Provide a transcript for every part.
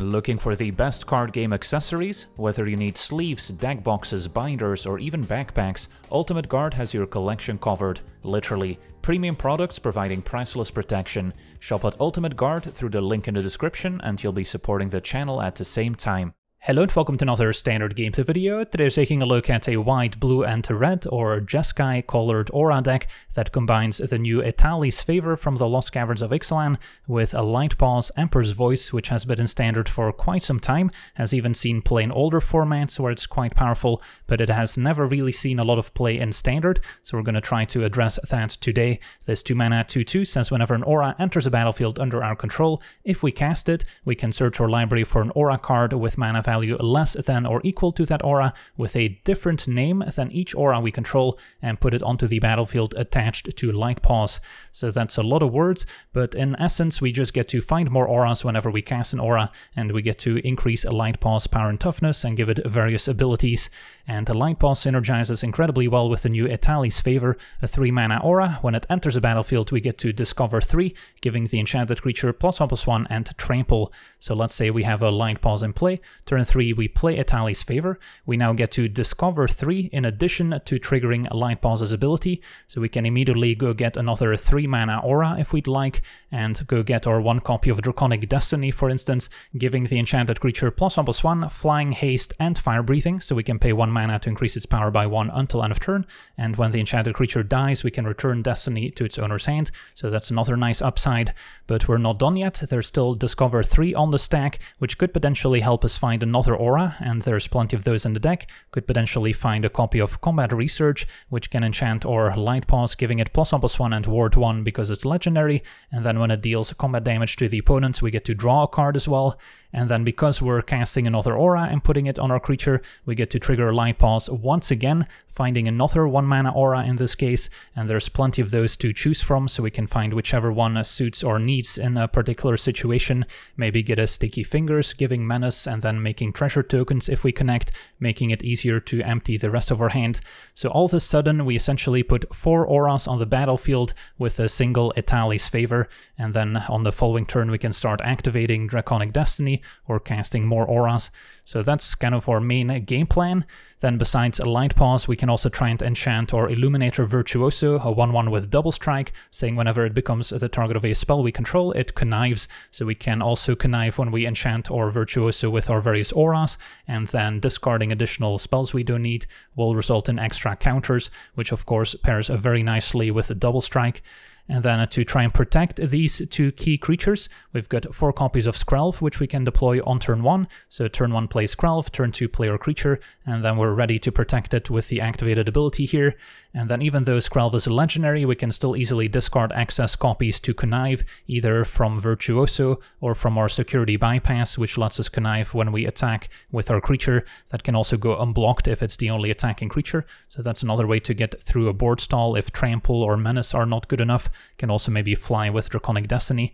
Looking for the best card game accessories? Whether you need sleeves, deck boxes, binders, or even backpacks, Ultimate Guard has your collection covered. Literally, premium products providing priceless protection. Shop at Ultimate Guard through the link in the description and you'll be supporting the channel at the same time. Hello and welcome to another standard game to video. Today we're taking a look at a white, blue and red or Jeskai colored aura deck that combines the new Etali's Favor from the Lost Caverns of Ixalan with a Light Paws Emperor's Voice which has been in standard for quite some time, has even seen play in older formats where it's quite powerful, but it has never really seen a lot of play in standard, so we're going to try to address that today. This 2 mana 2-2 says whenever an aura enters a battlefield under our control, if we cast it, we can search our library for an aura card with mana value less than or equal to that aura with a different name than each aura we control and put it onto the battlefield attached to Light Paws. So that's a lot of words, but in essence we just get to find more auras whenever we cast an aura and we get to increase a Light Paws power and toughness and give it various abilities. And the Light Paws synergizes incredibly well with the new Etali's Favor, a 3 mana aura. When it enters a battlefield we get to discover 3, giving the enchanted creature plus 1 plus 1 and trample. So let's say we have a Light Paws in play, turn turn 3 we play Etali's Favor. We now get to discover 3 in addition to triggering a Light Paws's ability, so we can immediately go get another 3 mana aura if we'd like, and go get our one copy of Draconic Destiny for instance, giving the enchanted creature plus 1 plus 1, flying, haste, and fire breathing, so we can pay 1 mana to increase its power by 1 until end of turn, and when the enchanted creature dies we can return Destiny to its owner's hand, so that's another nice upside, but we're not done yet, there's still Discover 3 on the stack, which could potentially help us find another aura, and there's plenty of those in the deck. Could potentially find a copy of Combat Research, which can enchant or Light Paws, giving it plus 1 plus 1 and Ward 1 because it's legendary, and then when it deals combat damage to the opponent, we get to draw a card as well. And then because we're casting another aura and putting it on our creature, we get to trigger Light Paws once again, finding another 1 mana aura in this case, and there's plenty of those to choose from, so we can find whichever one suits our needs in a particular situation. Maybe get a Sticky Fingers, giving Menace, and then making Treasure tokens if we connect, making it easier to empty the rest of our hand. So all of a sudden, we essentially put 4 auras on the battlefield with a single Etali's Favor, and then on the following turn we can start activating Draconic Destiny, or casting more auras. So that's kind of our main game plan. Then besides a Light Paws, we can also try and enchant our Illuminator Virtuoso, a 1-1 with double strike, saying whenever it becomes the target of a spell we control, it connives. So we can also connive when we enchant our Virtuoso with our various auras, and then discarding additional spells we don't need will result in extra counters, which of course pairs very nicely with the double strike. And then to try and protect these two key creatures, we've got four copies of Skrelv, which we can deploy on turn one. So turn one play Skrelv, turn two play our creature, and then we're ready to protect it with the activated ability here. And then even though Skrelv is legendary, we can still easily discard excess copies to connive, either from Virtuoso or from our security bypass, which lets us connive when we attack with our creature. That can also go unblocked if it's the only attacking creature. So that's another way to get through a board stall if Trample or Menace are not good enough. Can also maybe fly with Draconic Destiny.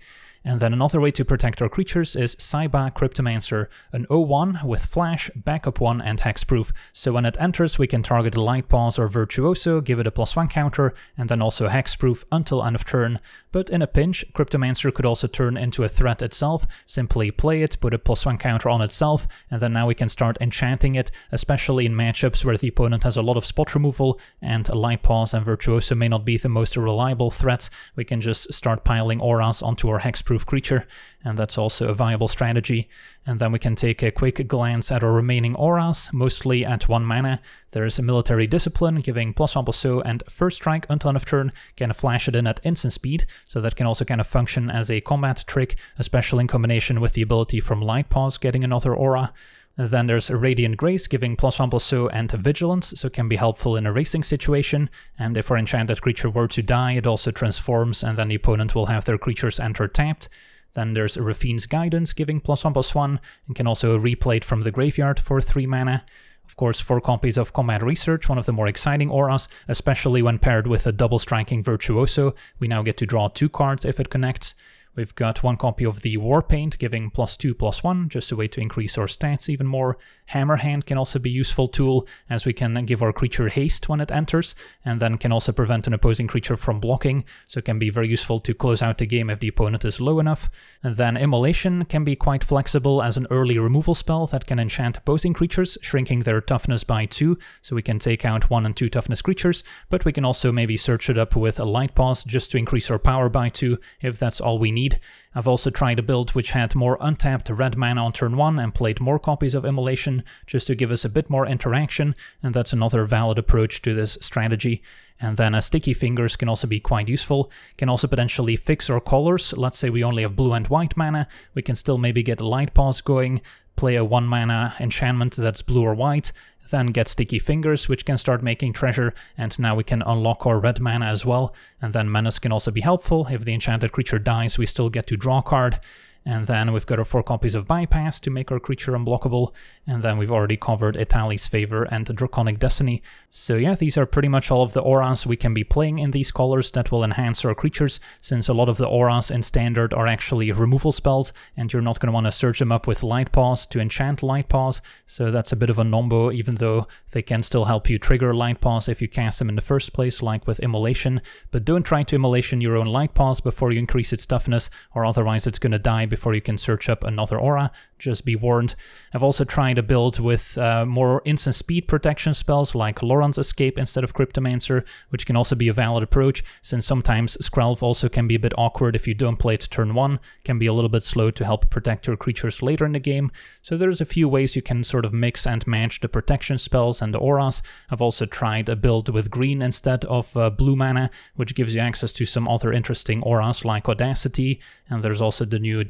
And then another way to protect our creatures is Saiba Cryptomancer, an 0-1 with Flash, Backup 1 and Hexproof. So when it enters we can target Light Paws or Virtuoso, give it a plus 1 counter, and then also Hexproof until end of turn. But in a pinch, Cryptomancer could also turn into a threat itself, simply play it, put a plus 1 counter on itself, and then now we can start enchanting it, especially in matchups where the opponent has a lot of spot removal, and Light Paws and Virtuoso may not be the most reliable threats. We can just start piling auras onto our Hexproof creature, and that's also a viable strategy. And then we can take a quick glance at our remaining auras, mostly at 1 mana. There's a Military Discipline, giving plus 1 plus 2 and First Strike until end of turn, can flash it in at instant speed, so that can also kind of function as a combat trick, especially in combination with the ability from Light Paws getting another aura. Then there's Radiant Grace giving plus 1 plus 2 and Vigilance, so can be helpful in a racing situation. And if our enchanted creature were to die, it also transforms and then the opponent will have their creatures enter tapped. Then there's Raffine's Guidance giving plus 1 plus 1 and can also replay it from the graveyard for 3 mana. Of course, 4 copies of Combat Research, one of the more exciting auras, especially when paired with a double striking Virtuoso. We now get to draw 2 cards if it connects. We've got one copy of the War Paint giving plus 2 plus 1, just a way to increase our stats even more. Hammer Hand can also be a useful tool as we can give our creature haste when it enters and then can also prevent an opposing creature from blocking, so it can be very useful to close out the game if the opponent is low enough. And then Immolation can be quite flexible as an early removal spell that can enchant opposing creatures, shrinking their toughness by 2, so we can take out 1 and 2 toughness creatures, but we can also maybe search it up with a Lightpaws just to increase our power by 2 if that's all we need. I've also tried a build which had more untapped red mana on turn 1 and played more copies of Immolation just to give us a bit more interaction, and that's another valid approach to this strategy. And then uh, Sticky Fingers can also be quite useful, can also potentially fix our colors. Let's say we only have blue and white mana, we can still maybe get Lightpaws going, play a 1 mana enchantment that's blue or white, then get Sticky Fingers, which can start making treasure, and now we can unlock our red mana as well. And then Menace can also be helpful. If the enchanted creature dies, we still get to draw a card. And then we've got our four copies of Bypass to make our creature unblockable. And then we've already covered Etali's Favor and Draconic Destiny. So yeah, these are pretty much all of the auras we can be playing in these colors that will enhance our creatures, since a lot of the auras in Standard are actually removal spells, and you're not going to want to search them up with Lightpaws to enchant Lightpaws, so that's a bit of a nombo, even though they can still help you trigger Lightpaws if you cast them in the first place, like with Immolation. But don't try to Immolation your own Lightpaws before you increase its toughness, or otherwise it's going to die before you can search up another aura, just be warned. I've also tried a build with uh, more instant speed protection spells like Loran's Escape instead of Cryptomancer, which can also be a valid approach, since sometimes Skrelv also can be a bit awkward if you don't play it turn 1, can be a little bit slow to help protect your creatures later in the game, so there's a few ways you can sort of mix and match the protection spells and the auras. I've also tried a build with green instead of uh, blue mana, which gives you access to some other interesting auras like Audacity, and there's also the new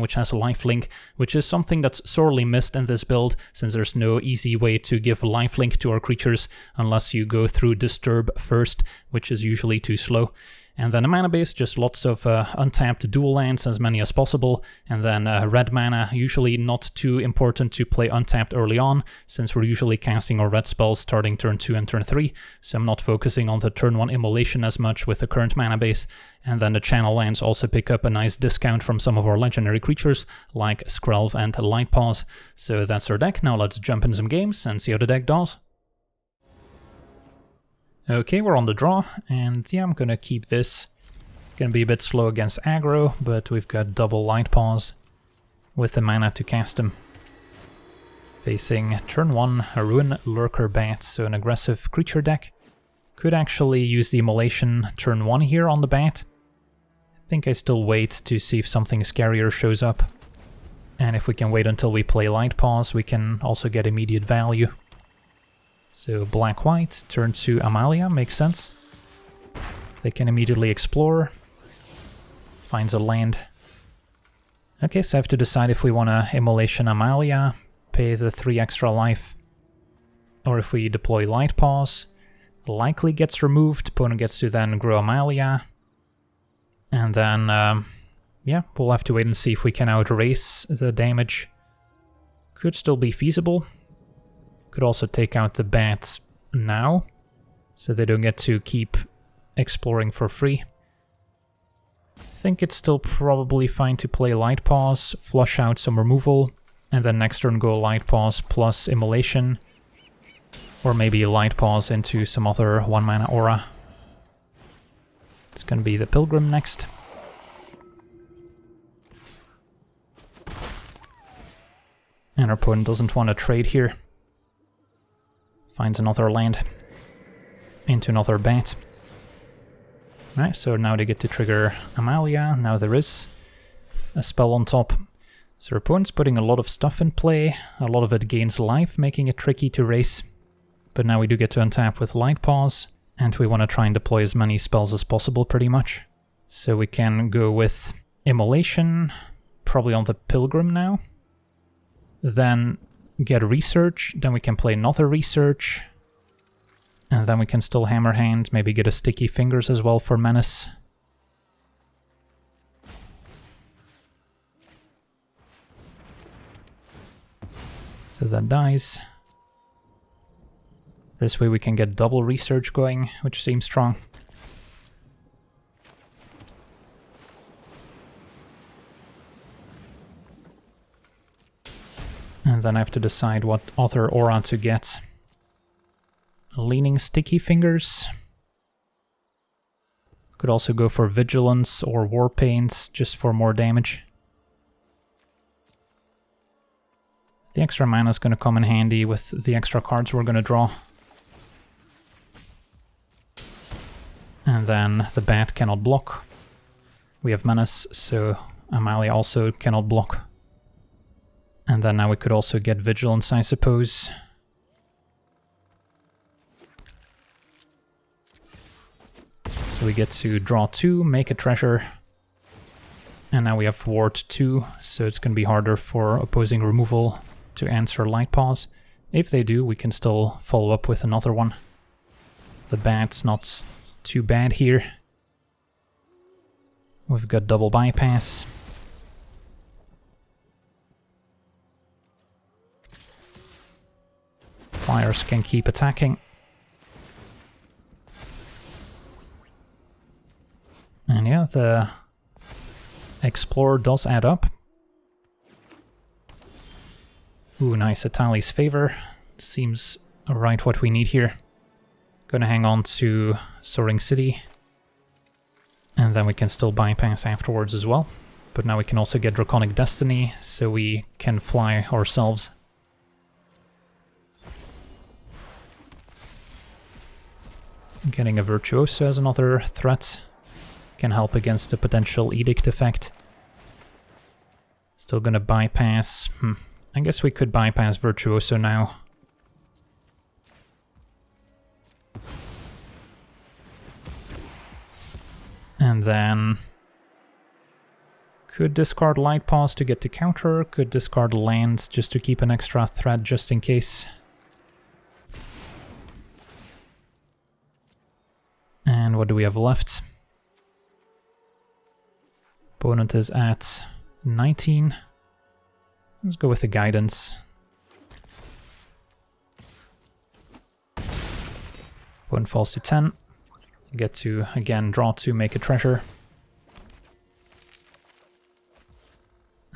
Which has a lifelink, which is something that's sorely missed in this build, since there's no easy way to give lifelink to our creatures unless you go through Disturb first, which is usually too slow. And then a mana base, just lots of uh, untapped dual lands, as many as possible. And then uh, red mana, usually not too important to play untapped early on, since we're usually casting our red spells starting turn 2 and turn 3. So I'm not focusing on the turn 1 immolation as much with the current mana base. And then the channel lands also pick up a nice discount from some of our legendary creatures, like Skrelv and Lightpaws. So that's our deck. Now let's jump in some games and see how the deck does. Okay, we're on the draw, and yeah, I'm gonna keep this. It's gonna be a bit slow against aggro, but we've got double Lightpaws with the mana to cast them. Facing turn 1, a Ruin Lurker Bat, so an aggressive creature deck. Could actually use the Immolation turn 1 here on the Bat. I think I still wait to see if something scarier shows up. And if we can wait until we play Lightpaws, we can also get immediate value. So black-white, turn to Amalia, makes sense. They can immediately explore. Finds a land. Okay, so I have to decide if we want to Immolation Amalia, pay the 3 extra life, or if we deploy Lightpaws. Likely gets removed, opponent gets to then grow Amalia. And then, um, yeah, we'll have to wait and see if we can outrace the damage. Could still be feasible. Could also take out the bats now, so they don't get to keep exploring for free. I think it's still probably fine to play Lightpaws, flush out some removal, and then next turn go Lightpaws plus Immolation, or maybe Lightpaws into some other 1 mana aura. It's gonna be the Pilgrim next. And our opponent doesn't want to trade here. Finds another land into another bat. Right, so now they get to trigger Amalia. Now there is a spell on top. So our opponent's putting a lot of stuff in play. A lot of it gains life, making it tricky to race. But now we do get to untap with Lightpaws, and we want to try and deploy as many spells as possible, pretty much. So we can go with Immolation, probably on the Pilgrim now. Then get research, then we can play another research. And then we can still hammer hand, maybe get a sticky fingers as well for menace. So that dies. This way we can get double research going, which seems strong. And then I have to decide what other aura to get. Leaning Sticky Fingers. Could also go for Vigilance or War Paint, just for more damage. The extra mana is going to come in handy with the extra cards we're going to draw. And then the bat cannot block. We have Menace, so Amalia also cannot block. And then now we could also get Vigilance, I suppose. So we get to draw two, make a treasure. And now we have ward two, so it's going to be harder for opposing removal to answer Lightpaws. If they do, we can still follow up with another one. The bat's not too bad here. We've got double bypass. Flyers can keep attacking. And yeah, the Explorer does add up. Ooh, nice Etali's favor. Seems right what we need here. Gonna hang on to Soaring City. And then we can still bypass afterwards as well. But now we can also get Draconic Destiny, so we can fly ourselves. Getting a Virtuoso as another threat can help against the potential Edict effect. Still gonna bypass... Hmm. I guess we could bypass Virtuoso now. And then... Could discard Lightpaws to get the counter, could discard lands just to keep an extra threat just in case. And what do we have left? Opponent is at 19. Let's go with the guidance. Opponent falls to 10. get to, again, draw to make a treasure.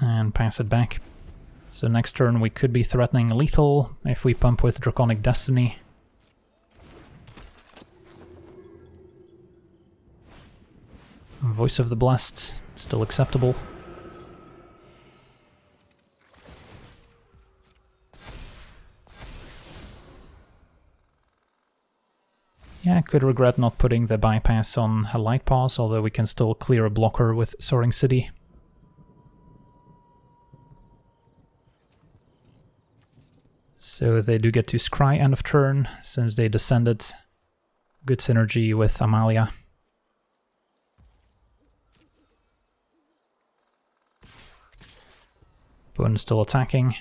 And pass it back. So next turn we could be threatening lethal if we pump with Draconic Destiny. Voice of the Blessed, still acceptable. Yeah, I could regret not putting the bypass on a Light Paws, although we can still clear a blocker with Soaring City. So they do get to scry end of turn, since they descended. Good synergy with Amalia. Opponent still attacking.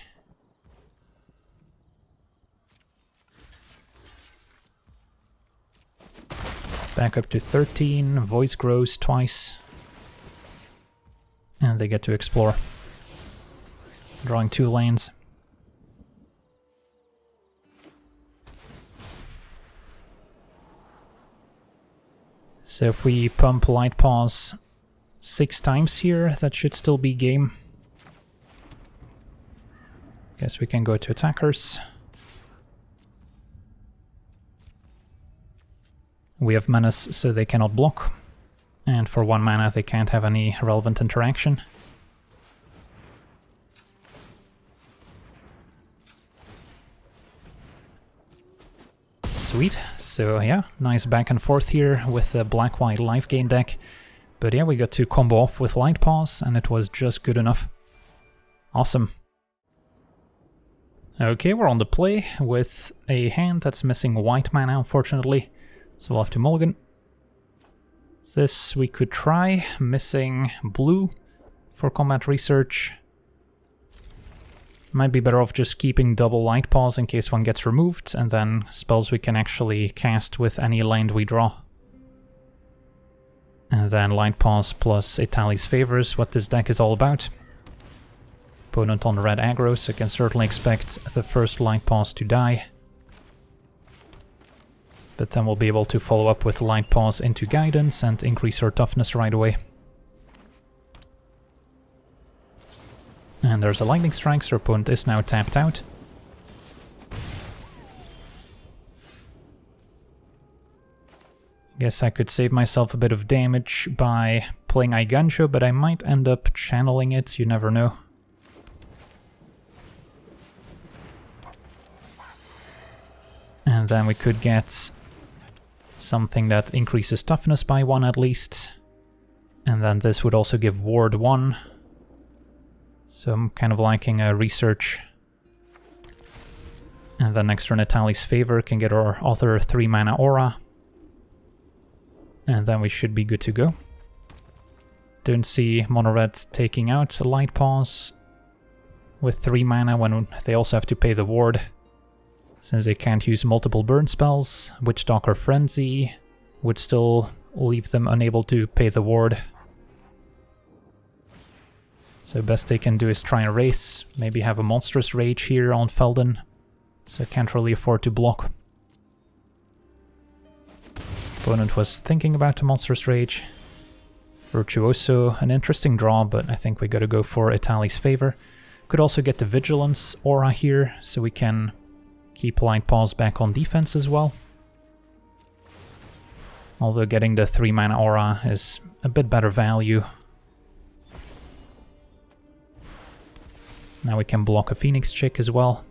Back up to 13, voice grows twice. And they get to explore. Drawing two lanes. So if we pump Lightpaws six times here, that should still be game. Guess we can go to attackers. We have Menace, so they cannot block. And for one mana they can't have any relevant interaction. Sweet. So yeah, nice back and forth here with the black-white life gain deck. But yeah, we got to combo off with Lightpaws, and it was just good enough. Awesome. Okay, we're on the play with a hand that's missing white mana, unfortunately. So we'll have to mulligan. This we could try, missing blue for combat research. Might be better off just keeping double Lightpaws in case one gets removed, and then spells we can actually cast with any land we draw. And then Lightpaws plus Etali's Favors, what this deck is all about. Opponent on red aggro, so can certainly expect the first Lightpaws to die. But then we'll be able to follow up with Lightpaws into Guidance and increase our toughness right away. And there's a Lightning Strike, so opponent is now tapped out. Guess I could save myself a bit of damage by playing Eiganjo, but I might end up channeling it, you never know. Then we could get something that increases toughness by one at least. And then this would also give ward 1. So I'm kind of liking a research. And then next turn Etali's Favor can get our other 3 mana aura. And then we should be good to go. Don't see Mono Red taking out a Light Paws with 3 mana when they also have to pay the ward. Since they can't use multiple burn spells, Witchstalker Frenzy would still leave them unable to pay the ward. So best they can do is try and race, maybe have a Monstrous Rage here on Felden, so can't really afford to block. Opponent was thinking about a Monstrous Rage. Virtuoso, an interesting draw, but I think we gotta go for Etali's favor. Could also get the Vigilance aura here, so we can keep Light Paws back on defense as well. Although getting the 3 mana aura is a bit better value. Now we can block a Phoenix Chick as well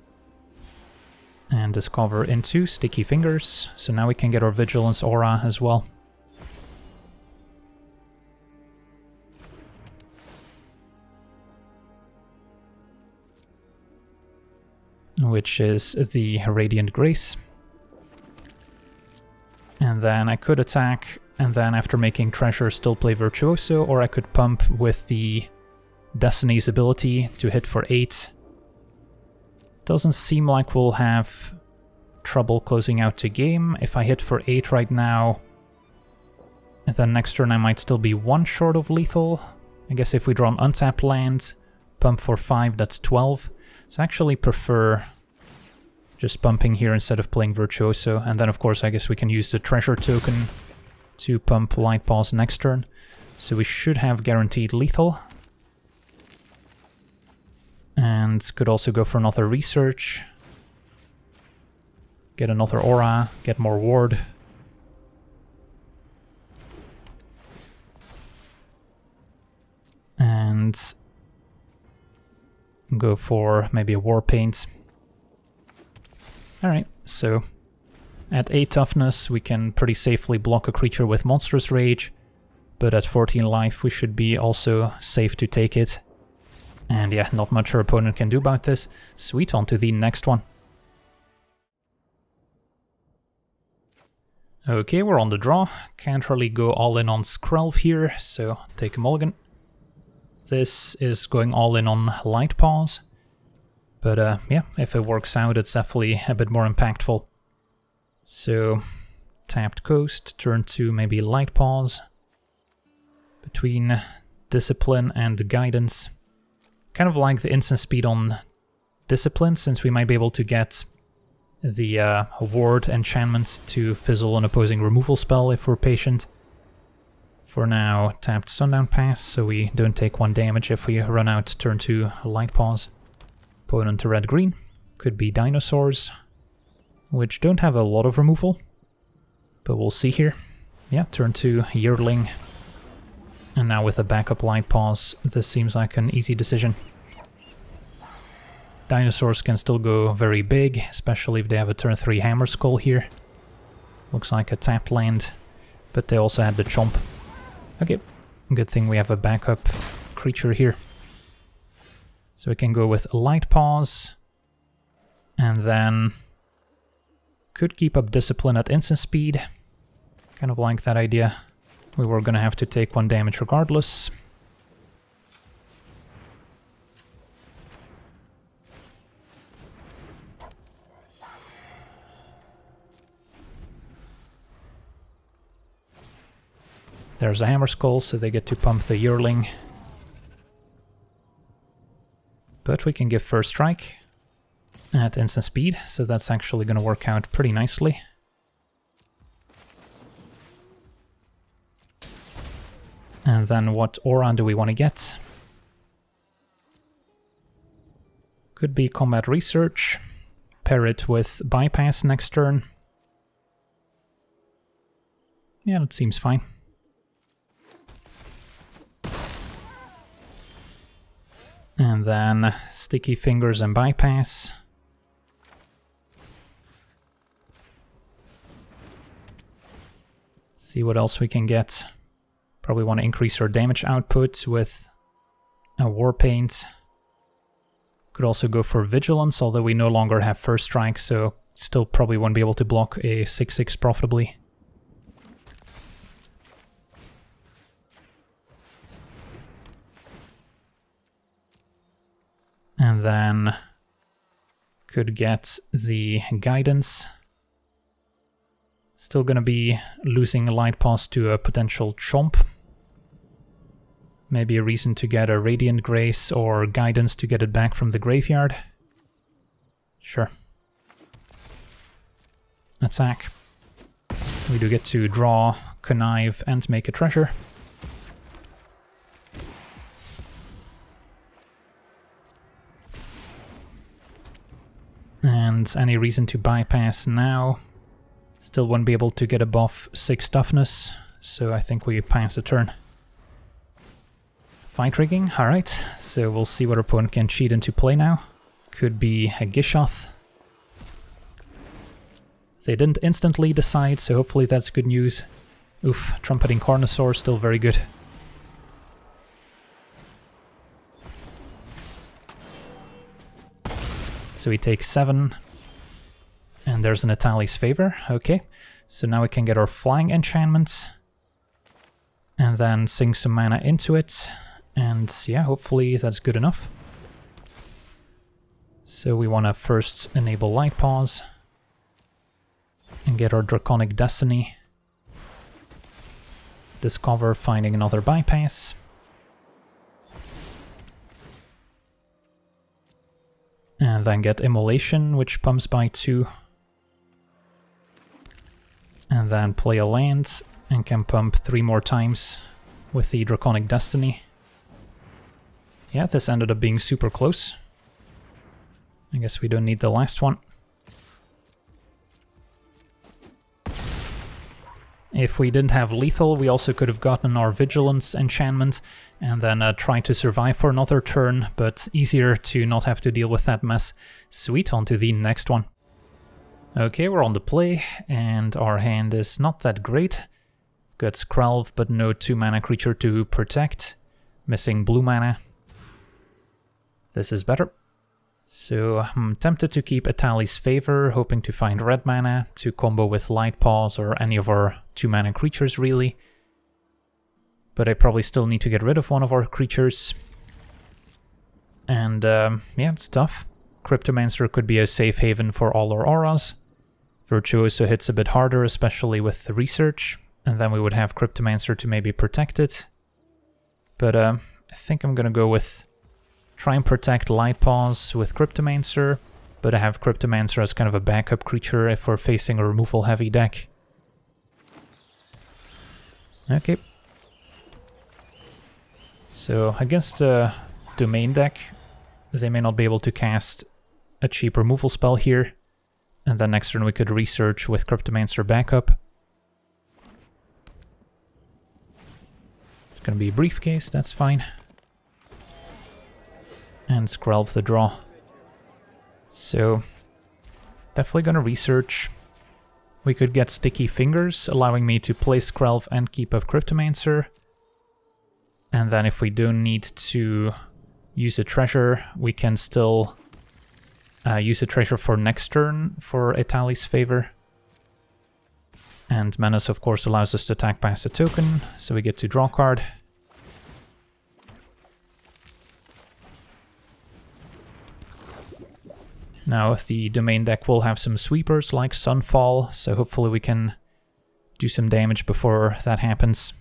and discover into Sticky Fingers. So now we can get our Vigilance Aura as well. Which is the Radiant Grace. And then I could attack, and then after making Treasure still play Virtuoso, or I could pump with the Destiny's ability to hit for 8 doesn't seem like we'll have trouble closing out the game. If I hit for 8 right now, then next turn I might still be one short of lethal. I guess if we draw an untapped land, pump for 5, that's 12. So I actually prefer just pumping here instead of playing Virtuoso. And then of course I guess we can use the treasure token to pump Light Paws next turn. So we should have guaranteed lethal and could also go for another research. Get another aura, get more ward. And go for maybe a war paint. Alright, so at 8 toughness we can pretty safely block a creature with Monstrous Rage, but at 14 life we should be also safe to take it. And yeah, not much our opponent can do about this. Sweet, on to the next one. Okay, we're on the draw. Can't really go all in on Skrelv here, so take a mulligan. This is going all in on Light Paws. But uh, yeah, if it works out, it's definitely a bit more impactful. So, tapped Coast, turn to maybe Light Paws. Between Discipline and Guidance kind of like the instant speed on Discipline, since we might be able to get the uh, ward enchantment to fizzle an opposing removal spell if we're patient. For now, tapped Sundown Pass, so we don't take one damage if we run out turn 2 Light Paws. Opponent to red-green. Could be dinosaurs, which don't have a lot of removal, but we'll see here. Yeah, turn 2 Yearling and now with a backup light paws, this seems like an easy decision. Dinosaurs can still go very big, especially if they have a turn 3 Hammer Skull here. Looks like a tapped land, but they also had the chomp. Okay, good thing we have a backup creature here. So we can go with light paws, and then could keep up discipline at instant speed. Kind of like that idea. We were gonna have to take one damage regardless. There's a hammer skull, so they get to pump the Yearling. But we can give First Strike at instant speed, so that's actually going to work out pretty nicely. And then what aura do we want to get? Could be combat research. Pair it with bypass next turn. Yeah, that seems fine. And then sticky fingers and bypass. See what else we can get. Probably want to increase our damage output with a war paint. Could also go for vigilance, although we no longer have first strike, so still probably won't be able to block a 6-6 profitably. And then could get the guidance. Still gonna be losing Light Paws to a potential chomp. Maybe a reason to get a Radiant Grace or guidance to get it back from the graveyard. Sure. Attack. We do get to draw, connive, and make a treasure. And any reason to bypass now. Still won't be able to get above 6 toughness, so I think we pass a turn. Fight rigging, alright, so we'll see what our opponent can cheat into play now. Could be a Gishath. They didn't instantly decide, so hopefully that's good news. Oof, Trumpeting Carnosaur still very good. So we take 7. And there's an Etali's Favor, okay. So now we can get our Flying Enchantments. And then sink some mana into it. And yeah, hopefully that's good enough. So we want to first enable Light Paws. And get our Draconic Destiny. Discover finding another bypass. And then get Immolation, which pumps by 2. And then play a land and can pump 3 more times with the Draconic Destiny. Yeah, this ended up being super close. I guess we don't need the last one. If we didn't have lethal, we also could have gotten our vigilance enchantment and then uh, try to survive for another turn, but easier to not have to deal with that mess. Sweet, on to the next one. Okay, we're on the play, and our hand is not that great. Got Skrelv, but no 2 mana creature to protect. Missing blue mana. This is better. So I'm tempted to keep Etali's Favor, hoping to find red mana to combo with Light Paws or any of our 2 mana creatures really. But I probably still need to get rid of one of our creatures. And um, yeah, it's tough. Cryptomancer could be a safe haven for all our auras. Virtuoso hits a bit harder, especially with the research, and then we would have Cryptomancer to maybe protect it. But uh, I think I'm gonna go with Try and protect Light Paws with Cryptomancer, but I have Cryptomancer as kind of a backup creature if we're facing a removal heavy deck. Okay. So against the domain deck, they may not be able to cast a cheap removal spell here. And then next turn we could research with Cryptomancer backup. It's gonna be a briefcase, that's fine and Skrelv the draw. So, definitely gonna research. We could get Sticky Fingers, allowing me to play Skrelv and keep up Cryptomancer. And then if we don't need to use a treasure, we can still uh, use a treasure for next turn for Etali's favor. And Menace, of course, allows us to attack past a token, so we get to draw a card. Now the domain deck will have some sweepers like Sunfall, so hopefully we can do some damage before that happens.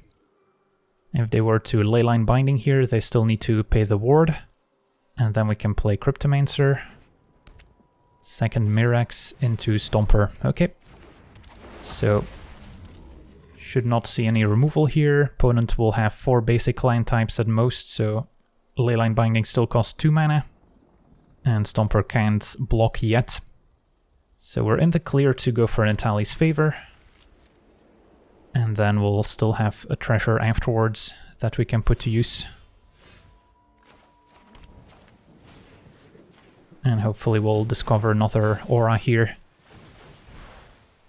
If they were to Leyline Binding here, they still need to pay the ward. And then we can play Cryptomancer. Second Mirrex into Stomper. Okay. So, should not see any removal here. Opponent will have four basic land types at most, so Leyline Binding still costs two mana. And Stomper can't block yet. So we're in the clear to go for Natali's favor. And then we'll still have a treasure afterwards that we can put to use. And hopefully we'll discover another aura here.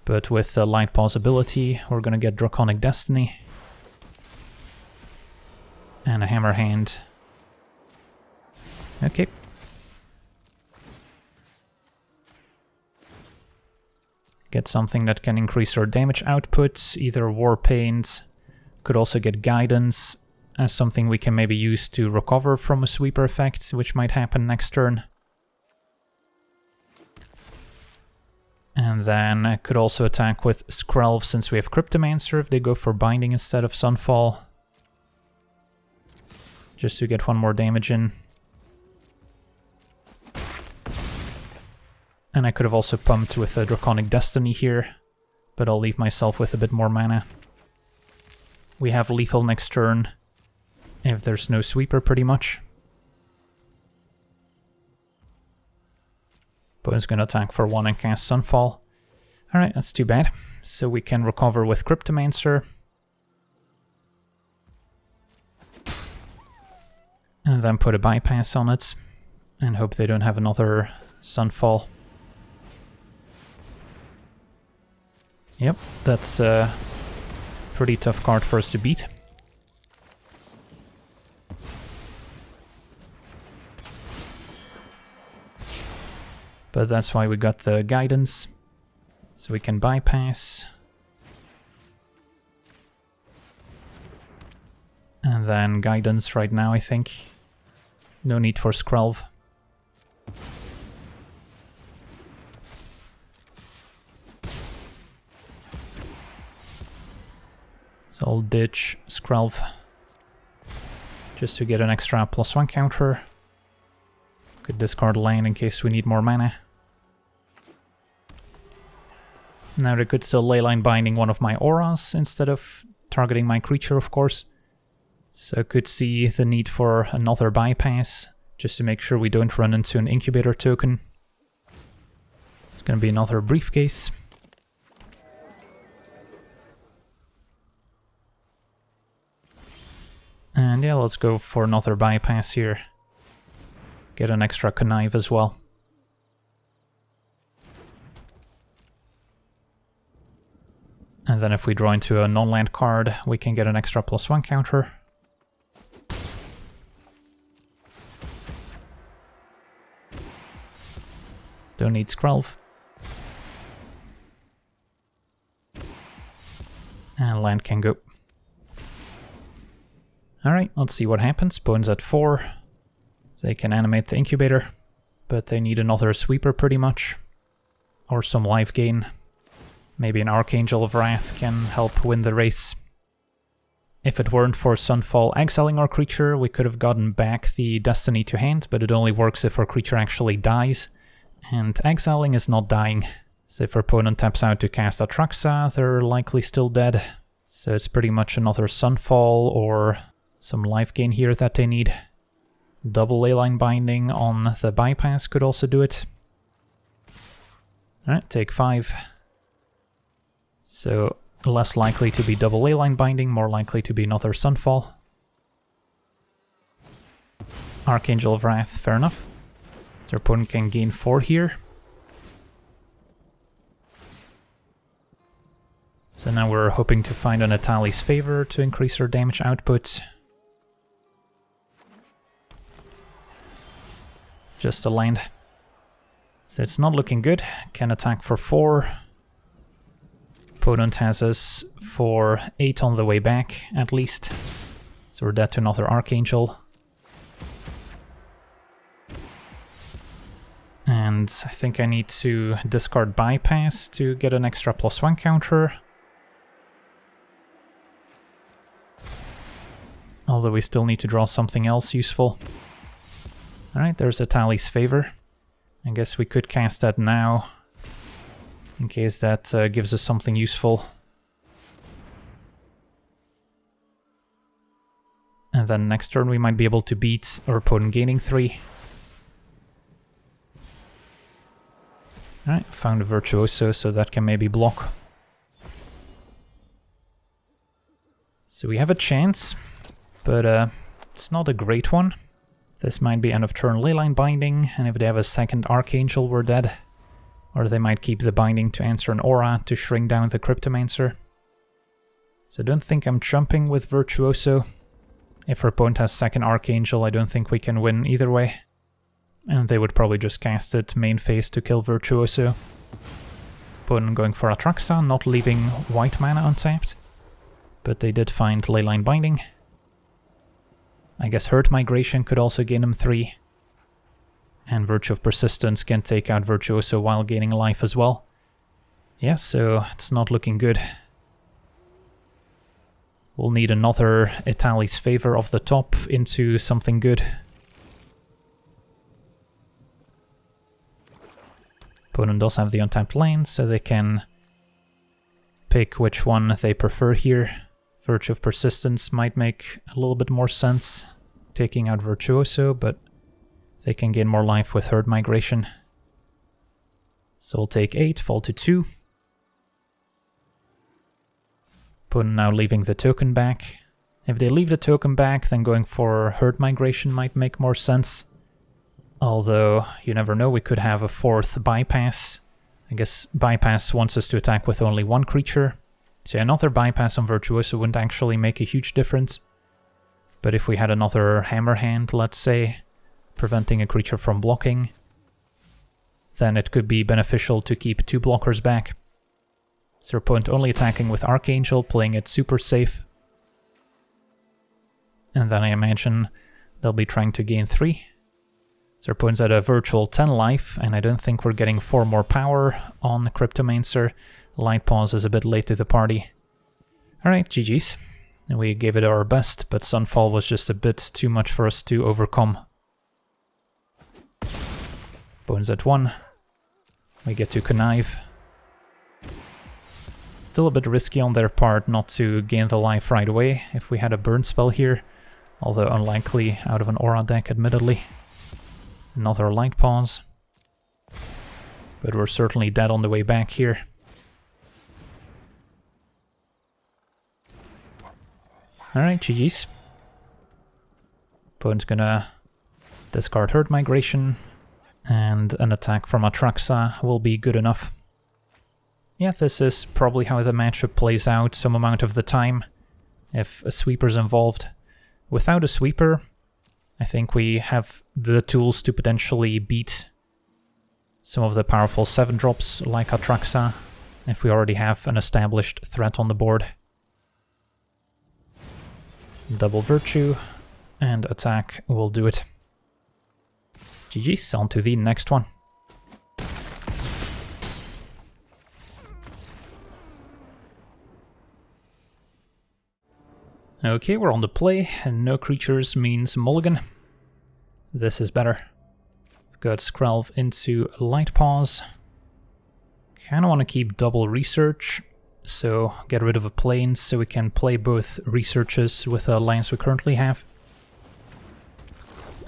But with the light possibility, we're gonna get Draconic Destiny. And a Hammer Hand. Okay. Get something that can increase our damage output, either War Paint, could also get Guidance as something we can maybe use to recover from a sweeper effect, which might happen next turn. And then I could also attack with Skrelv since we have Cryptomancer if they go for Binding instead of Sunfall. Just to get one more damage in. And I could have also pumped with a Draconic Destiny here, but I'll leave myself with a bit more mana. We have lethal next turn, if there's no sweeper pretty much. Bone's gonna attack for one and cast Sunfall. Alright, that's too bad. So we can recover with Cryptomancer. And then put a bypass on it. And hope they don't have another Sunfall. Yep, that's a pretty tough card for us to beat. But that's why we got the guidance. So we can bypass. And then guidance right now, I think. No need for Skrelv. I'll ditch Skrelv just to get an extra plus one counter. Could discard land in case we need more mana. Now they could still leyline binding one of my auras instead of targeting my creature, of course. So could see the need for another bypass, just to make sure we don't run into an incubator token. It's gonna be another briefcase. And yeah, let's go for another bypass here. Get an extra connive as well. And then if we draw into a non-land card, we can get an extra plus one counter. Don't need Skrelv. And land can go. Alright, let's see what happens. Bones at 4. They can animate the incubator, but they need another sweeper pretty much. Or some life gain. Maybe an Archangel of Wrath can help win the race. If it weren't for Sunfall exiling our creature, we could have gotten back the Destiny to hand, but it only works if our creature actually dies. And exiling is not dying. So if our opponent taps out to cast Atraxa, they're likely still dead. So it's pretty much another Sunfall or some life gain here that they need. Double leyline binding on the bypass could also do it. Alright, take five. So less likely to be double leyline binding, more likely to be another Sunfall. Archangel of Wrath, fair enough. Their opponent can gain 4 here. So now we're hoping to find an Etali's favor to increase our damage output. Just a land. So it's not looking good. Can attack for 4. Opponent has us for 8 on the way back, at least. So we're dead to another Archangel. And I think I need to discard Bypass to get an extra plus 1 counter. Although we still need to draw something else useful. Alright, there's Etali's Favor. I guess we could cast that now, in case that uh, gives us something useful. And then next turn we might be able to beat our opponent gaining 3. Alright, found a Virtuoso, so that can maybe block. So we have a chance, but uh, it's not a great one. This might be end of turn Leyline Binding, and if they have a second Archangel, we're dead. Or they might keep the Binding to answer an Aura to shrink down the Cryptomancer. So don't think I'm jumping with Virtuoso. If our opponent has second Archangel, I don't think we can win either way. And they would probably just cast it main phase to kill Virtuoso. Opponent going for Atraxa, not leaving white mana untapped. But they did find Leyline Binding. I guess Herd Migration could also gain him 3. And Virtue of Persistence can take out Virtuoso while gaining life as well. Yeah, so it's not looking good. We'll need another Etali's Favor off the top into something good. Opponent does have the untapped lane, so they can pick which one they prefer here. Virtue of Persistence might make a little bit more sense, taking out Virtuoso, but they can gain more life with Herd Migration. So we'll take 8, fall to 2. Opponent now leaving the token back. If they leave the token back, then going for Herd Migration might make more sense. Although, you never know, we could have a fourth bypass. I guess bypass wants us to attack with only one creature. So another bypass on Virtuoso wouldn't actually make a huge difference. But if we had another hammer hand, let's say, preventing a creature from blocking, then it could be beneficial to keep two blockers back. So opponent only attacking with Archangel, playing it super safe. And then I imagine they'll be trying to gain 3. So opponent's at a virtual 10 life, and I don't think we're getting 4 more power on Cryptomancer. Light Paws is a bit late to the party. Alright, GG's. We gave it our best, but Sunfall was just a bit too much for us to overcome. Bones at 1. We get to connive. Still a bit risky on their part not to gain the life right away if we had a burn spell here, although unlikely out of an aura deck admittedly. Another light paws. But we're certainly dead on the way back here. Alright, GG's. Opponent's gonna discard Herd Migration, and an attack from Atraxa will be good enough. Yeah, this is probably how the matchup plays out some amount of the time, if a sweeper's involved. Without a sweeper, I think we have the tools to potentially beat some of the powerful 7 drops like Atraxa, if we already have an established threat on the board double virtue, and attack will do it. GG's, on to the next one. Okay, we're on the play, and no creatures means mulligan. This is better. Got Skrelv into Light Paws. Kinda wanna keep double research, so get rid of a plains so we can play both researches with the alliance we currently have.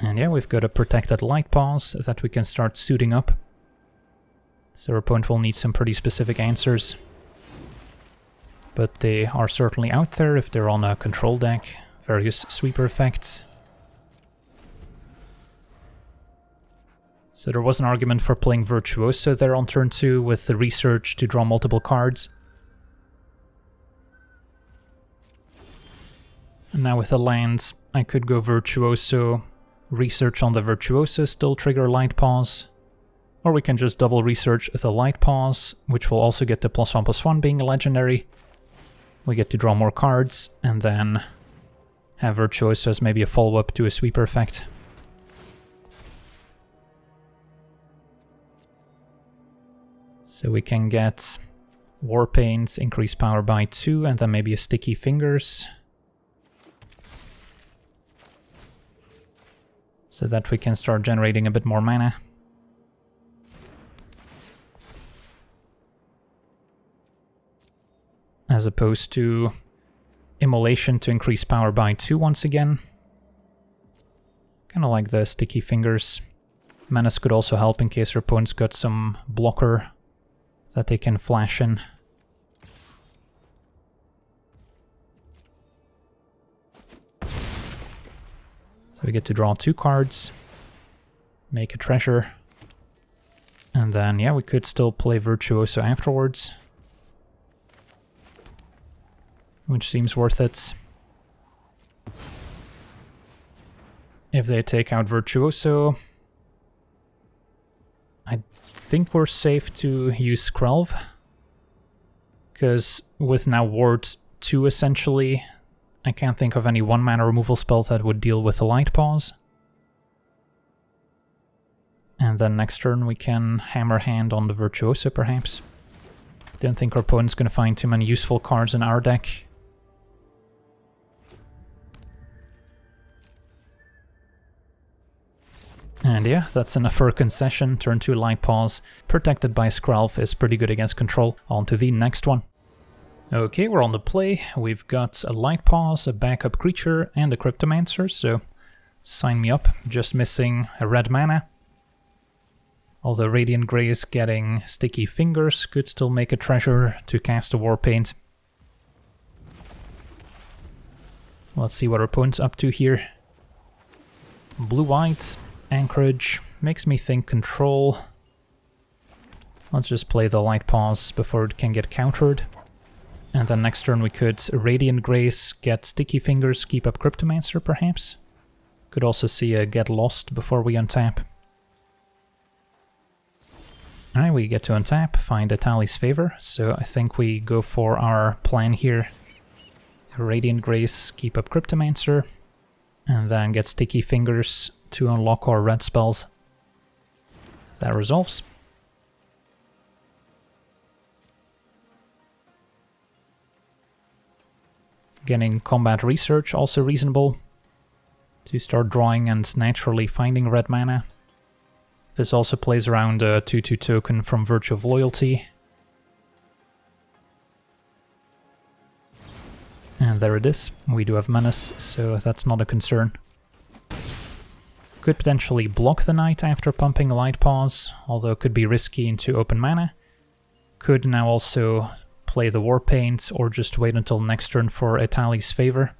And yeah, we've got a protected light paws that we can start suiting up. So our opponent will need some pretty specific answers. But they are certainly out there if they're on a control deck, various sweeper effects. So there was an argument for playing Virtuoso there on turn 2 with the research to draw multiple cards. And now with the lands, I could go Virtuoso, research on the Virtuoso, still trigger Light Paws. Or we can just double research the Light Paws, which will also get the plus one plus one being a legendary. We get to draw more cards, and then have Virtuoso as maybe a follow-up to a sweeper effect. So we can get War Paint, increase power by 2, and then maybe a Sticky Fingers. So that we can start generating a bit more mana. As opposed to Immolation to increase power by 2 once again. Kinda like the sticky fingers. Menace could also help in case your opponent's got some blocker that they can flash in. So we get to draw two cards, make a treasure, and then, yeah, we could still play Virtuoso afterwards. Which seems worth it. If they take out Virtuoso, I think we're safe to use Skrelv. Because with now Ward 2 essentially, I can't think of any one mana removal spell that would deal with a Light Paws. And then next turn we can Hammer Hand on the Virtuoso perhaps. Don't think our opponent's gonna find too many useful cards in our deck. And yeah, that's enough for a concession. Turn 2 Light Paws, protected by Skrelv, is pretty good against control. On to the next one. Okay, we're on the play. We've got a Light Paws, a backup creature, and a Cryptomancer, so sign me up. Just missing a red mana. Although Radiant Grace getting Sticky Fingers could still make a treasure to cast a War Paint. Let's see what our opponent's up to here. Blue-white, Anchorage, makes me think Control. Let's just play the Light Paws before it can get countered. And then next turn we could Radiant Grace, get Sticky Fingers, keep up Cryptomancer perhaps. Could also see a Get Lost before we untap. Alright, we get to untap, find Etali's Favor, so I think we go for our plan here. Radiant Grace, keep up Cryptomancer, and then get Sticky Fingers to unlock our red spells. That resolves. Getting combat research also reasonable to start drawing and naturally finding red mana. This also plays around uh, a 2-2 token from Virtue of Loyalty. And there it is. We do have Menace, so that's not a concern. Could potentially block the Knight after pumping Light Paws, although it could be risky into open mana. Could now also play the War Paint or just wait until next turn for Etali's Favor.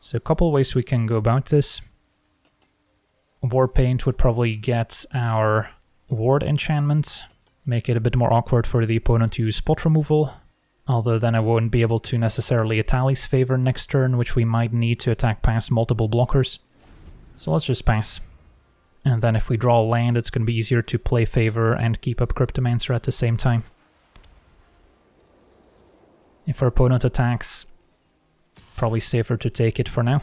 So a couple ways we can go about this. War Paint would probably get our Ward enchantment, make it a bit more awkward for the opponent to use spot removal, although then I won't be able to necessarily Etali's Favor next turn, which we might need to attack past multiple blockers. So let's just pass. And then if we draw land, it's going to be easier to play Favor and keep up Cryptomancer at the same time. If our opponent attacks, probably safer to take it for now.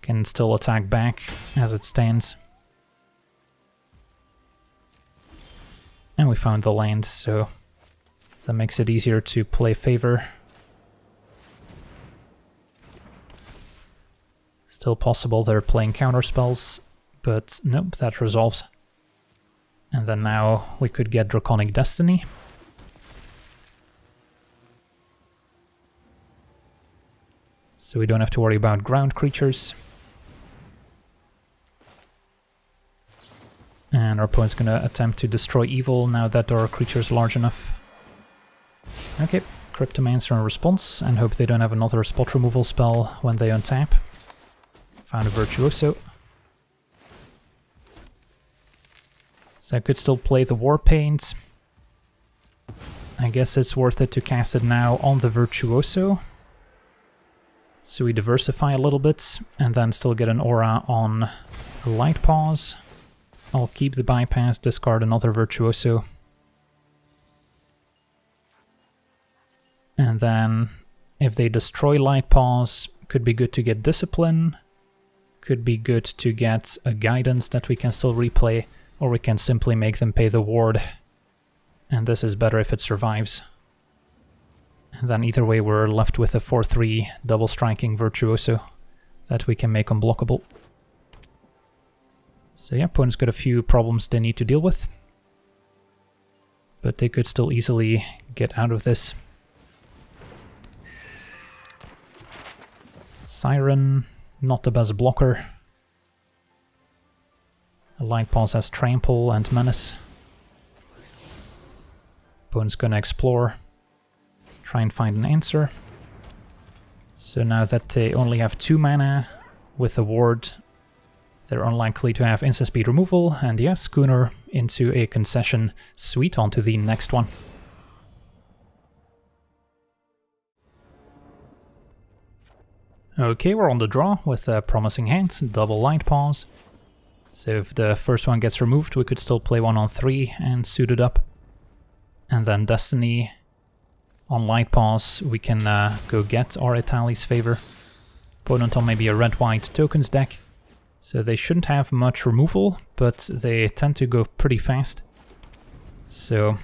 Can still attack back as it stands. And we found the land, so that makes it easier to play favor. Still possible they're playing counter spells, but nope, that resolves. And then now we could get Draconic Destiny. So we don't have to worry about ground creatures. And our opponent's gonna attempt to destroy evil now that our creature is large enough. Okay, Cryptomancer in response, and hope they don't have another spot removal spell when they untap. Found a Virtuoso. So I could still play the War Paint. I guess it's worth it to cast it now on the Virtuoso. So we diversify a little bit, and then still get an aura on Light Paws. I'll keep the bypass, discard another Virtuoso. And then if they destroy Light Paws, could be good to get Discipline, could be good to get a Guidance that we can still replay, or we can simply make them pay the ward. And this is better if it survives. Then either way we're left with a 4-3 double striking Virtuoso that we can make unblockable. So yeah, opponent's got a few problems they need to deal with. But they could still easily get out of this. Siren, not the best blocker. Light Paws has Trample and Menace. Opponent's gonna explore, try and find an answer. So now that they only have 2 mana with a ward, they're unlikely to have instant speed removal, and yeah, Schooner into a concession. Sweet, on to the next one. Okay, we're on the draw with a promising hand, double light paws. So if the first one gets removed, we could still play one on three and suit it up. And then Destiny on light paws, we can uh, go get our Etali's favor. Opponent on maybe a red-white tokens deck. So they shouldn't have much removal, but they tend to go pretty fast. So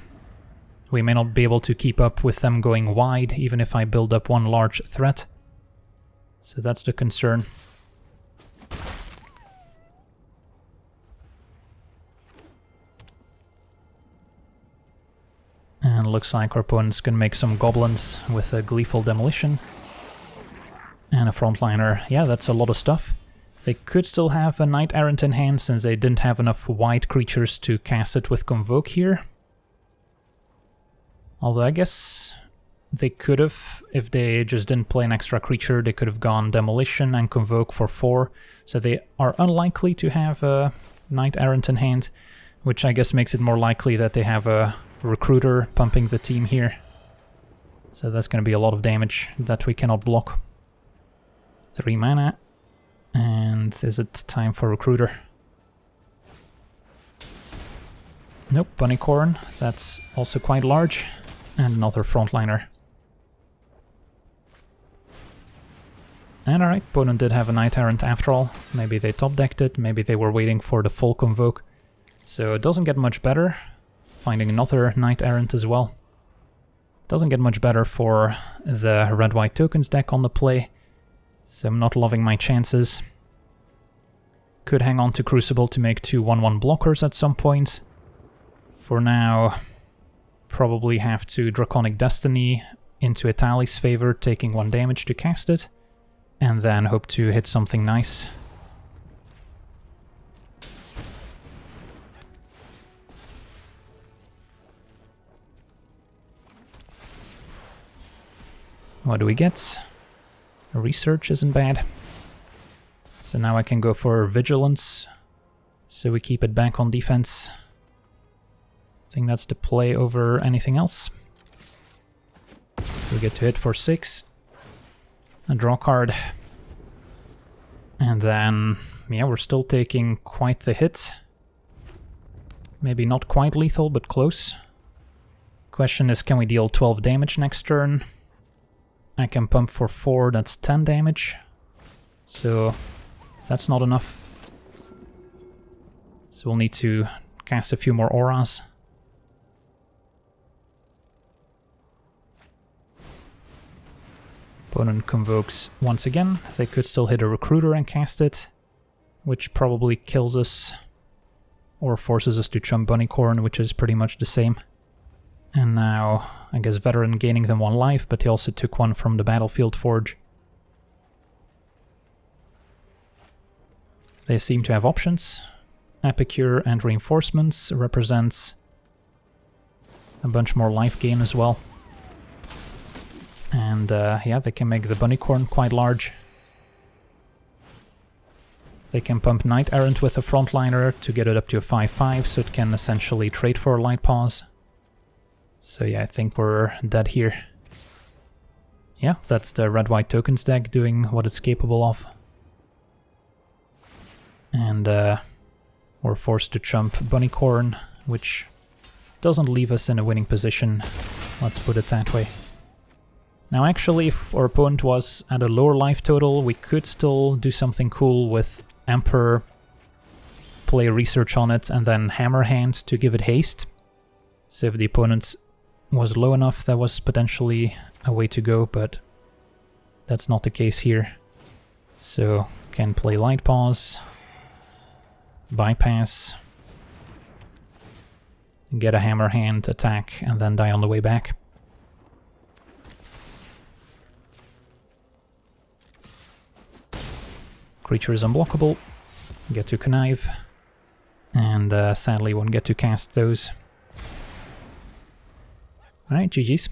we may not be able to keep up with them going wide, even if I build up one large threat. So that's the concern. And looks like our opponent's gonna make some goblins with a Gleeful Demolition. And a frontliner. Yeah, that's a lot of stuff. They could still have a Knight Errant in hand since they didn't have enough white creatures to cast it with Convoke here. Although I guess they could have, if they just didn't play an extra creature, they could have gone Demolition and Convoke for 4. So they are unlikely to have a Knight Errant in hand, which I guess makes it more likely that they have a Recruiter pumping the team here. So that's going to be a lot of damage that we cannot block. 3 mana. And is it time for Recruiter? Nope, Bunnycorn. That's also quite large. And another frontliner. And alright, opponent did have a Knight Errant after all. Maybe they top decked it, maybe they were waiting for the full Convoke. So it doesn't get much better. Finding another Knight Errant as well. Doesn't get much better for the red-white tokens deck on the play. So I'm not loving my chances. Could hang on to Crucible to make two 1-1 blockers at some point. For now, probably have to Draconic Destiny into Etali's favor, taking one damage to cast it and then hope to hit something nice. What do we get? Research isn't bad. So now I can go for Vigilance, so we keep it back on defense. I think that's the play over anything else. So we get to hit for 6, a draw card. And then, yeah, we're still taking quite the hit. Maybe not quite lethal, but close. Question is, can we deal 12 damage next turn? I can pump for 4, that's 10 damage. So, that's not enough. So we'll need to cast a few more auras. Opponent convokes once again. They could still hit a recruiter and cast it, which probably kills us or forces us to chump Bunnycorn, which is pretty much the same. And now, I guess Veteran gaining them one life, but he also took one from the Battlefield Forge. They seem to have options. Epicure and Reinforcements represents a bunch more life gain as well. And uh, yeah, they can make the Bunnycorn quite large. They can pump Knight Errant with a frontliner to get it up to a 5-5, so it can essentially trade for a Light Paws. So yeah, I think we're dead here. Yeah, that's the red-white tokens deck doing what it's capable of. And uh, we're forced to chump Bunnycorn, which doesn't leave us in a winning position, let's put it that way. Now actually, if our opponent was at a lower life total, we could still do something cool with Emperor, play research on it, and then Hammer Hand to give it haste. So if the opponent was low enough, that was potentially a way to go, but that's not the case here. So can play Light Paws, bypass, get a Hammer Hand attack, and then die on the way back. Creature is unblockable. Get to connive. And uh, sadly won't get to cast those. Alright, GG's.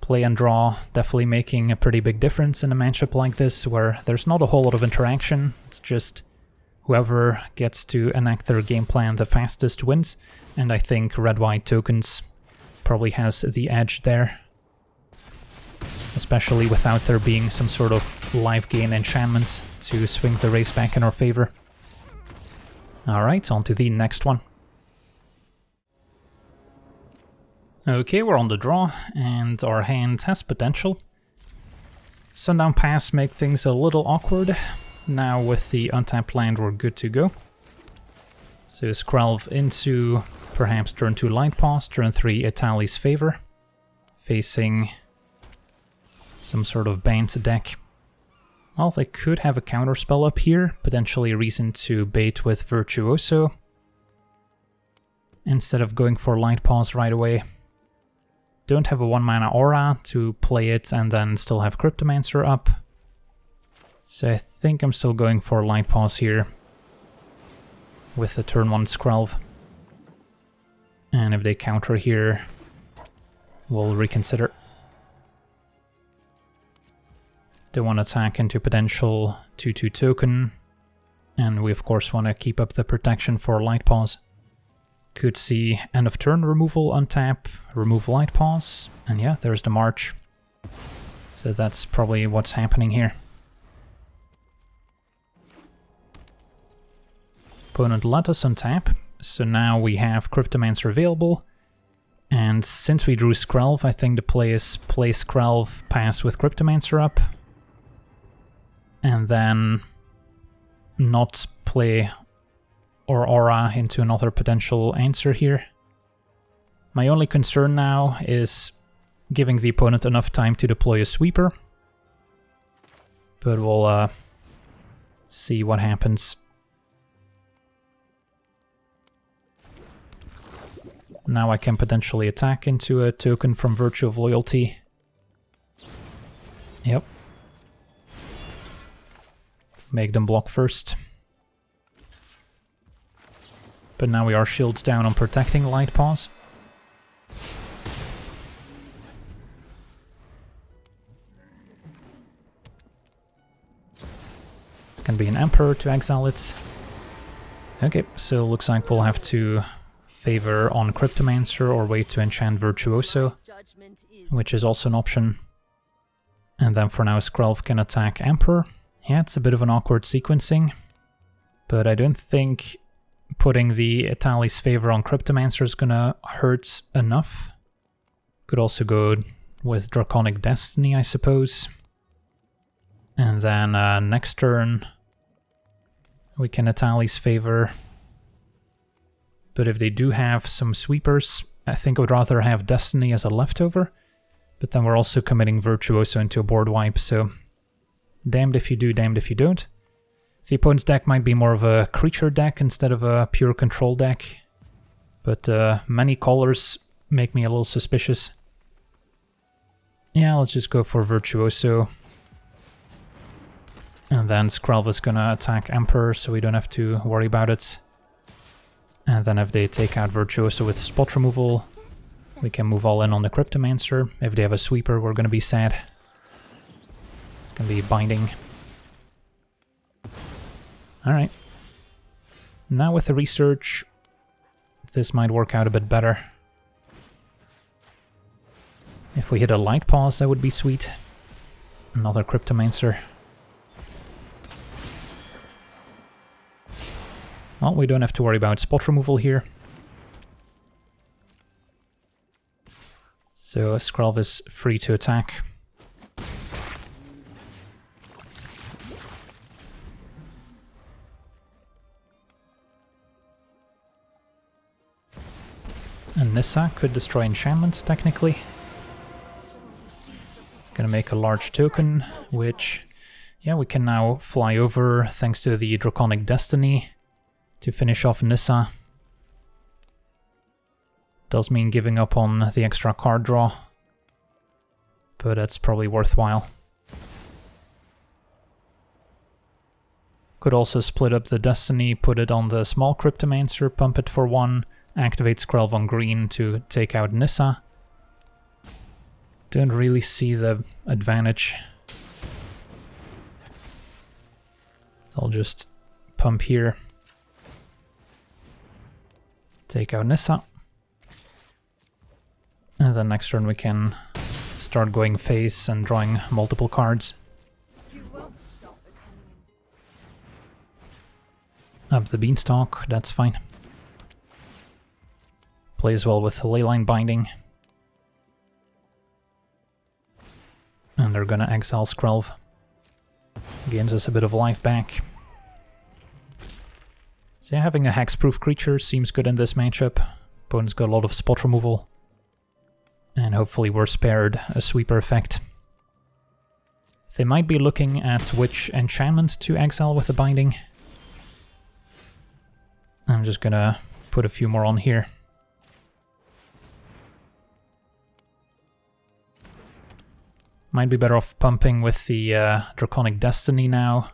Play and draw definitely making a pretty big difference in a matchup like this, where there's not a whole lot of interaction, it's just whoever gets to enact their game plan the fastest wins, and I think red-white tokens probably has the edge there. Especially without there being some sort of life gain enchantment to swing the race back in our favor. Alright, on to the next one. Okay, we're on the draw, and our hand has potential. Sundown Pass make things a little awkward. Now with the untapped land we're good to go. So Skrelv into perhaps turn 2 Light Paws, turn 3 Etali's Favor. Facing some sort of Bant deck. Well, they could have a counterspell up here, potentially a reason to bait with Virtuoso. Instead of going for Light Paws right away don't have a 1 mana aura to play it and then still have Cryptomancer up. So I think I'm still going for Light Paws here with the turn 1 Skrelv. And if they counter here, we'll reconsider. They want to attack into potential 2-2 token, and we of course want to keep up the protection for Light Paws. Could see end of turn removal untap, remove light paws, and yeah, there's the march. So that's probably what's happening here. Opponent let us untap, so now we have Cryptomancer available. And since we drew Skrelv, I think the play is play Skrelv, pass with Cryptomancer up. And then not play or aura into another potential answer here. My only concern now is giving the opponent enough time to deploy a sweeper. But we'll uh, see what happens. Now I can potentially attack into a token from Virtue of Loyalty. Yep. Make them block first. But now we are shields down on protecting Light Paws. It's gonna be an Emperor to exile it. Okay, so looks like we'll have to favor on Cryptomancer or wait to enchant Virtuoso, which is also an option. And then for now Skrelv can attack Emperor. Yeah, it's a bit of an awkward sequencing, but I don't think putting the Etali's favor on Cryptomancer is gonna hurt enough. Could also go with Draconic Destiny, I suppose. And then uh, next turn we can Etali's favor. But if they do have some sweepers, I think I would rather have Destiny as a leftover. But then we're also committing Virtuoso into a board wipe, so damned if you do, damned if you don't. The opponent's deck might be more of a creature deck instead of a pure control deck. But uh, many colors make me a little suspicious. Yeah, let's just go for Virtuoso. And then Skrelv is gonna attack Emperor, so we don't have to worry about it. And then if they take out Virtuoso with spot removal, we can move all in on the Cryptomancer. If they have a sweeper, we're gonna be sad. It's gonna be binding. Alright. Now with the research, this might work out a bit better. If we hit a light paws, that would be sweet. Another Cryptomancer. Well, we don't have to worry about spot removal here. So Skrelv is free to attack. And Nissa could destroy enchantments, technically. It's gonna make a large token, which... Yeah, we can now fly over, thanks to the Draconic Destiny, to finish off Nissa. Does mean giving up on the extra card draw, but that's probably worthwhile. Could also split up the Destiny, put it on the small Cryptomancer, pump it for one, activate Skrelv on green to take out Nissa. Don't really see the advantage. I'll just pump here. Take out Nissa. And then next turn we can start going face and drawing multiple cards. Up the beanstalk, that's fine. Plays well with leyline binding. And they're gonna exile Skrelv. Gains us a bit of life back. So yeah, having a hexproof creature seems good in this matchup. Opponent's got a lot of spot removal. And hopefully we're spared a sweeper effect. They might be looking at which enchantment to exile with the binding. I'm just gonna put a few more on here. Might be better off pumping with the uh, Draconic Destiny now,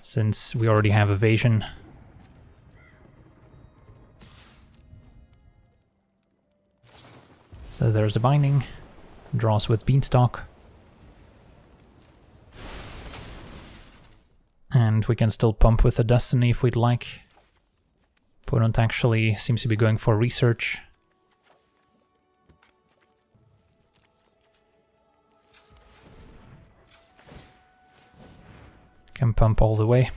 since we already have Evasion. So there's the binding, draws with Beanstalk. And we can still pump with the Destiny if we'd like. Opponent actually seems to be going for research. Can pump all the way.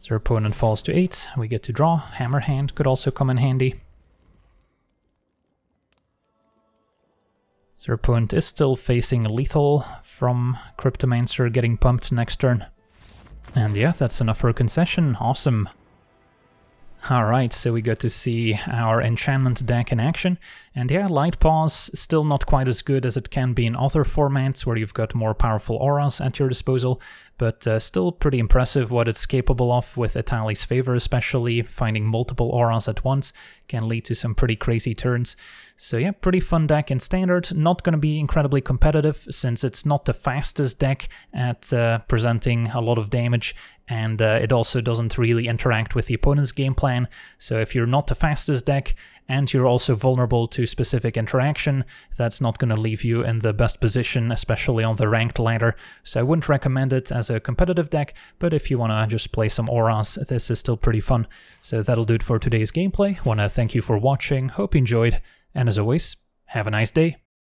So opponent falls to 8, we get to draw. Hammer hand could also come in handy. So opponent is still facing lethal from Cryptomancer getting pumped next turn. And yeah, that's enough for a concession. Awesome. Alright, so we got to see our enchantment deck in action, and yeah, Light Paws still not quite as good as it can be in other formats where you've got more powerful auras at your disposal, but uh, still pretty impressive what it's capable of with Etali's favor especially, finding multiple auras at once can lead to some pretty crazy turns. So yeah, pretty fun deck in Standard, not going to be incredibly competitive since it's not the fastest deck at uh, presenting a lot of damage and uh, it also doesn't really interact with the opponent's game plan. So if you're not the fastest deck and you're also vulnerable to specific interaction, that's not going to leave you in the best position, especially on the ranked ladder. So I wouldn't recommend it as a competitive deck, but if you want to just play some auras, this is still pretty fun. So that'll do it for today's gameplay. Want to thank you for watching, hope you enjoyed, and as always, have a nice day.